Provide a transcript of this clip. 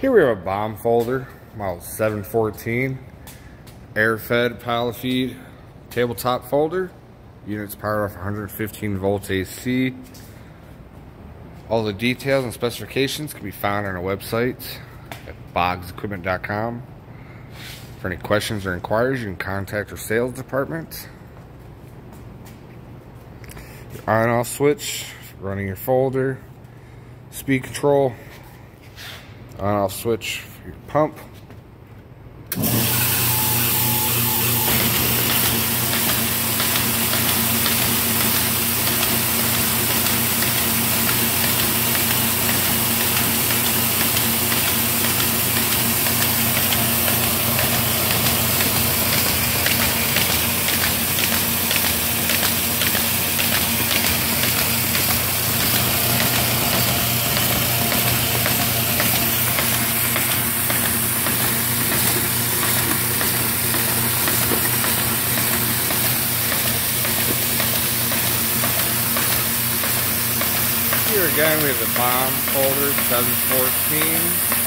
Here we have a Baum folder, model 714, air-fed pile feed tabletop folder. Unit's powered off 115 volts AC. All the details and specifications can be found on our website at boggsequipment.com. For any questions or inquiries, you can contact our sales department. Your on-off switch, running your folder, speed control, on-off switch your pump. Here again, we have the Baum folder 714.